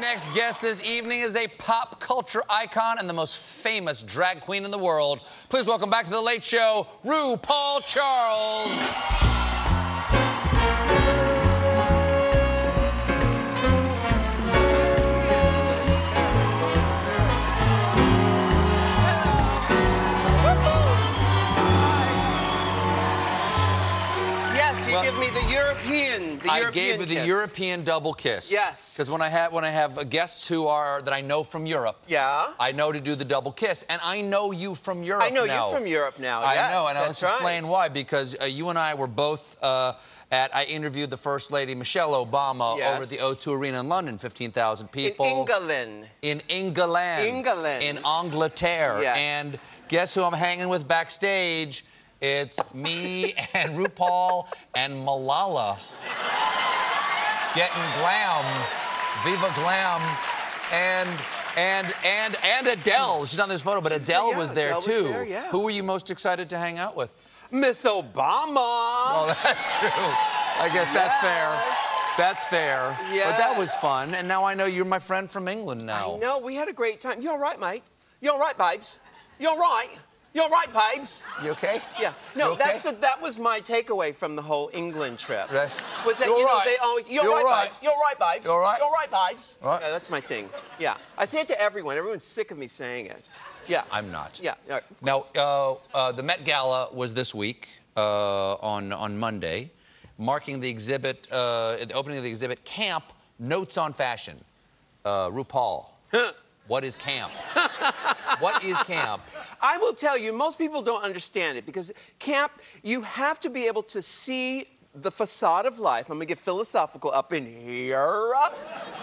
Next guest this evening is a pop culture icon and the most famous drag queen in the world. Please welcome back to The Late Show, RuPaul Charles. Yes, you give me the European, the I European gave you the kiss. European double kiss. Yes. Because when I have when I have guests who are that I know from Europe, Yeah. I know to do the double kiss, and I know you from Europe. I know now. you from Europe now. I yes, know, and I'll explain right. why. Because uh, you and I were both uh, at. I interviewed the First Lady Michelle Obama Yes. over at the O2 Arena in London, 15,000 people. In. England. In England. England. In Angleterre. Yes. And guess who I'm hanging with backstage? It's me and RuPaul and Malala. Getting glam. Viva glam. And and and and Adele. She's not in this photo, but Adele yeah, was there Adele was too. there, yeah. Who were you most excited to hang out with? Miss Obama. Oh, that's true. I guess that's fair. That's fair. But that was fun. And now I know you're my friend from England now. I know, we had a great time. You all right, mate? You all right, babes? You all right? You all right, babes? You okay? Yeah. No, okay? that's the, that was my takeaway from the whole England trip. Yes. was that You're you know right. they always you're, You're right, right. babes. You're right, babes. You're right. You're right, babes. Right. Yeah, that's my thing. Yeah. I say it to everyone. Everyone's sick of me saying it. Yeah. I'm not. Yeah. right. Now, uh, uh, the Met Gala was this week uh, on on Monday, marking the exhibit, uh, the opening of the exhibit, Camp Notes on Fashion. Uh, RuPaul, what is camp? what is camp? I will tell you, most people don't understand it because camp, you have to be able to see the facade of life. I'm gonna get philosophical up in here.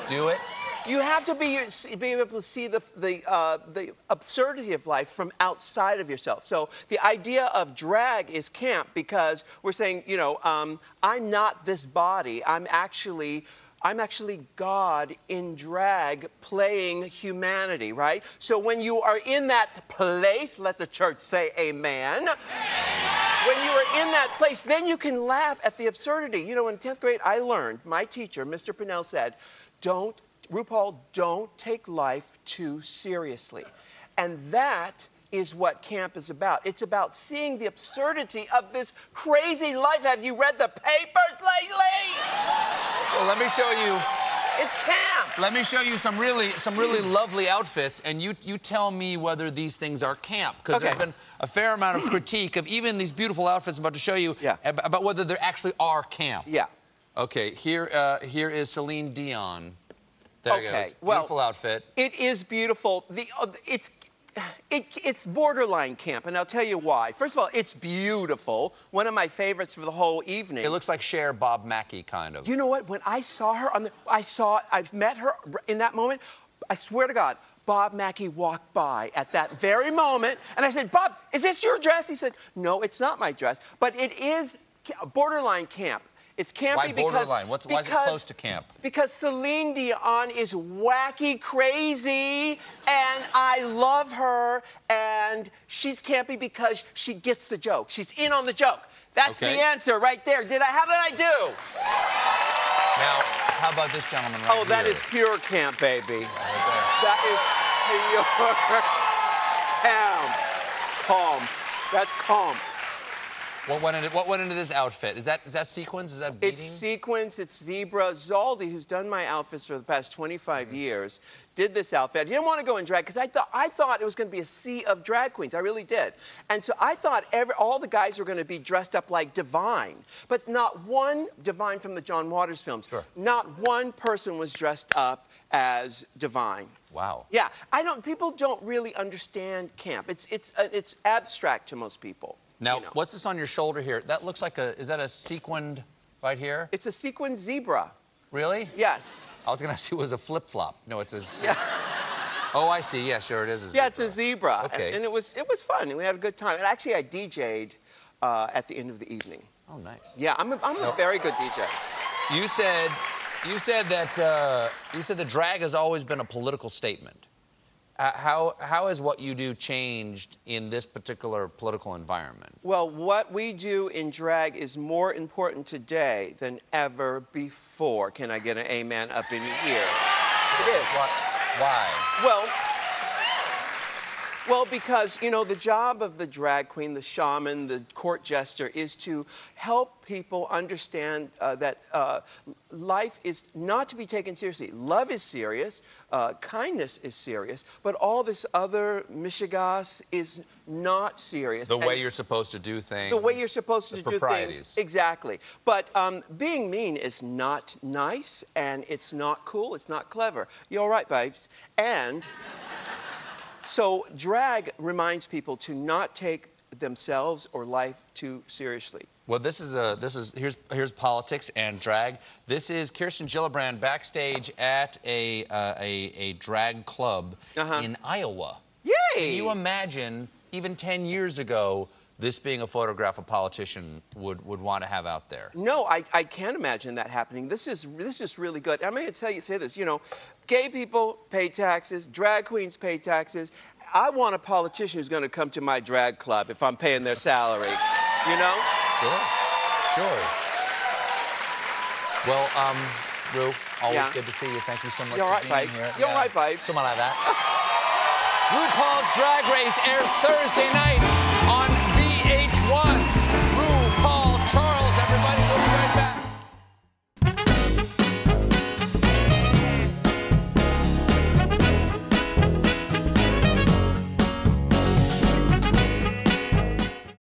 Do it. You have to be, be able to see the, the, uh, the absurdity of life from outside of yourself. So the idea of drag is camp because we're saying, you know, um, I'm not this body. I'm actually, I'm actually God in drag playing humanity, right? So when you are in that place, let the church say amen. When you are in that place, then you can laugh at the absurdity. You know, in 10th grade, I learned, my teacher, Mr. Pinnell, said, don't, RuPaul, don't take life too seriously. And that is what camp is about. It's about seeing the absurdity of this crazy life. Have you read the papers let me show you. It's camp. Let me show you some really some really lovely outfits, and you you tell me whether these things are camp, because there's been a fair amount of critique of even these beautiful outfits I'm about to show you Yeah. ab- about whether they actually are camp. Yeah. Okay, here uh, here is Celine Dion. There it Okay, goes. well- Beautiful outfit. It is beautiful. The, uh, it's, it, it's borderline camp, and I'll tell you why. First of all, it's beautiful. One of my favorites for the whole evening. It looks like Cher Bob Mackie kind of. You know what? When I saw her on the, I saw, I met her in that moment. I swear to God, Bob Mackie walked by at that very moment, and I said, "Bob, is this your dress?" He said, "No, it's not my dress, but it is borderline camp. It's campy Why because? What's- why is it because- close to camp? Because Celine Dion is wacky, crazy, and I love her, and she's campy because she gets the joke. She's in on the joke. That's Okay. the answer right there. Did I? How did I do? Now, how about this gentleman right Oh, that here? is pure camp, baby. Right. That is pure camp. Calm. That's calm. What went into what went into this outfit? Is that is that sequins? Is that beading? It's sequins, it's zebra. Zaldy, who's done my outfits for the past 25 mm-hmm. years, did this outfit. He didn't want to go in drag because I thought I thought it was going to be a sea of drag queens. I really did. And so I thought every, all the guys were going to be dressed up like Divine, but not one Divine from the John Waters films. Sure. Not one person was dressed up as Divine. Wow. Yeah, I don't. People don't really understand camp. It's it's uh, it's abstract to most people. Now, you know. what's this on your shoulder here? That looks like a. Is that a sequined right here? It's a sequined zebra. Really? Yes. I was gonna ask you it was a flip flop. No, it's a. Yeah. Oh, I see. Yeah, sure, it is. A Yeah, it's a zebra. Okay. And it was it was fun, and we had a good time. And actually, I DJ'd uh, at the end of the evening. Oh, nice. Yeah, I'm a, I'm a very good DJ. You said, you said that uh, you said that drag has always been a political statement. Uh, how how has what you do changed in this particular political environment? Well, what we do in drag is more important today than ever before. Can I get an amen up in here? It is. Why? Why? Well, well, because you know the job of the drag queen, the shaman, the court jester is to help people understand uh, that uh, life is not to be taken seriously. Love is serious, uh, kindness is serious, but all this other mishigas is not serious. The way you're supposed to do things. the way you're supposed to do things. Exactly. But um, being mean is not nice and it's not cool, it's not clever. You're all right, babes. And so drag reminds people to not take themselves or life too seriously. Well, this is a this is here's here's politics and drag. This is Kirsten Gillibrand backstage at a uh, a, a drag club Uh-huh. in Iowa. Yay! Can you imagine even 10 years ago this being a photograph a politician would would want to have out there? No, I, I can't imagine that happening. This is this is really good. I'm going to tell you say this. You know, gay people pay taxes, drag queens pay taxes. I want a politician who's going to come to my drag club if I'm paying their salary. You know? Sure. Sure. Well, um, Ru, always Yeah. good to see you. Thank you so much You're for right, being babes. here. You're right, babes. Someone like that. RuPaul's Drag Race airs Thursday nights on